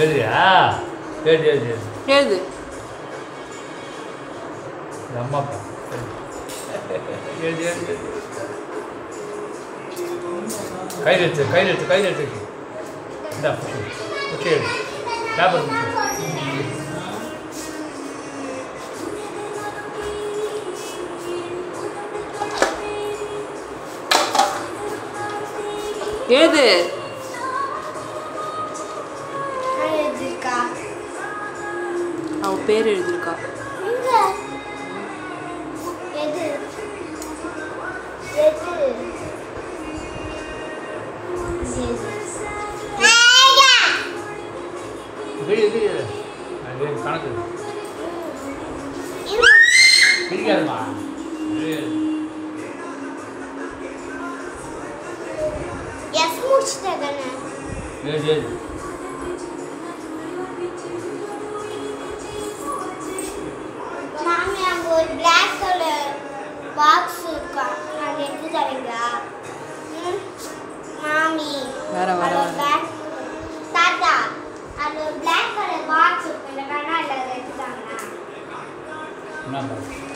எழுதியா எழுதி எழுதி எழுதி அம்மாப்பா எழுதி எழுதி கையில் எடுத்து கையில் எடுத்து கையில் எடுத்து இந்தா புஷி எழுது எழுது. அவ பேர் எழுதிருக்கா இங்க எது? ஒரு பிளாக் கலர் பாக்ஸ் இருக்கா? அது எடுத்து தரீங்களா? ம்? மாமி. வர, வர, அது வர. black- தாத்தா அது ஒரு பிளாக் கலர் பாக்ஸ் இருக்கு. இந்த கண்ணாடியில் அதை எடுத்து என்ன